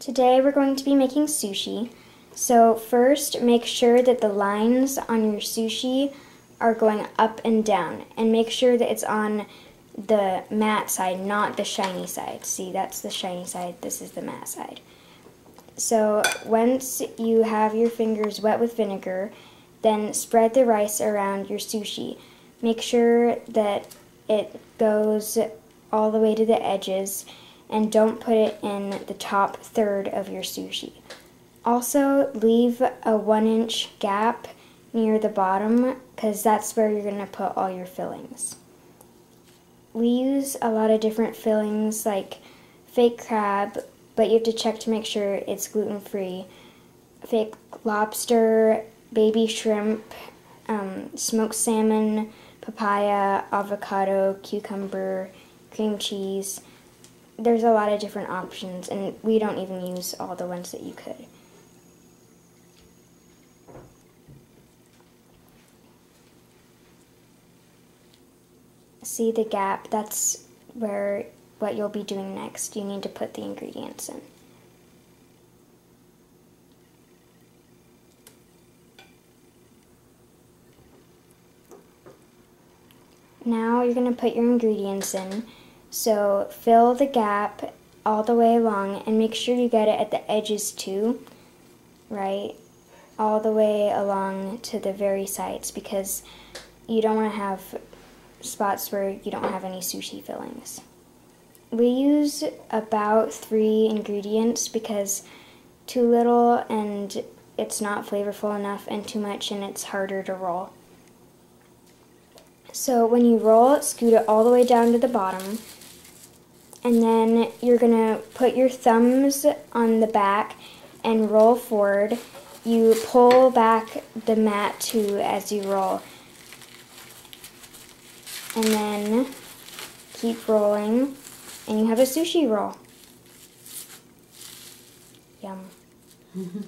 Today we're going to be making sushi. So first make sure that the lines on your sushi are going up and down and make sure that it's on the matte side, not the shiny side. See, that's the shiny side, this is the matte side. So once you have your fingers wet with vinegar, then spread the rice around your sushi. Make sure that it goes all the way to the edges and don't put it in the top third of your sushi. Also, leave a one inch gap near the bottom because that's where you're going to put all your fillings. We use a lot of different fillings like fake crab, but you have to check to make sure it's gluten free, fake lobster, baby shrimp, um, smoked salmon, papaya, avocado, cucumber, cream cheese. There's a lot of different options, and we don't even use all the ones that you could. See the gap? That's where what you'll be doing next. You need to put the ingredients in. Now you're going to put your ingredients in. So fill the gap all the way along and make sure you get it at the edges too, right? All the way along to the very sides because you don't want to have spots where you don't have any sushi fillings. We use about three ingredients because too little and it's not flavorful enough and too much and it's harder to roll. So when you roll it, scoot it all the way down to the bottom. And then you're going to put your thumbs on the back and roll forward. You pull back the mat too as you roll. And then keep rolling and you have a sushi roll. Yum.